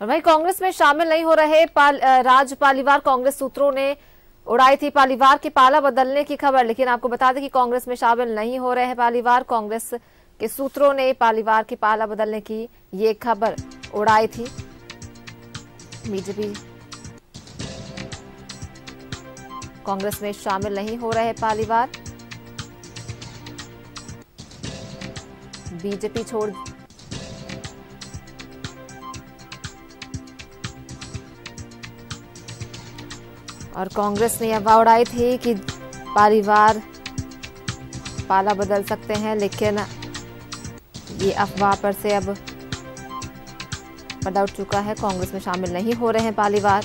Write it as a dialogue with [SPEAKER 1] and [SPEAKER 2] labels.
[SPEAKER 1] और वहीं कांग्रेस में शामिल नहीं हो रहे पाल, राज पालीवार। कांग्रेस सूत्रों ने उड़ाई थी पालीवार की पाला बदलने की खबर लेकिन आपको बता दें कि कांग्रेस में शामिल नहीं हो रहे हैं पालीवार। कांग्रेस के सूत्रों ने पालीवार की पाला बदलने की ये खबर उड़ाई थी। बीजेपी कांग्रेस में शामिल नहीं हो रहे पालीवार। बीजेपी छोड़ और कांग्रेस ने अफवाह उड़ाई थी कि परिवार पाला बदल सकते हैं, लेकिन ये अफवाह पर से अब उठ चुका है। कांग्रेस में शामिल नहीं हो रहे हैं पालीवार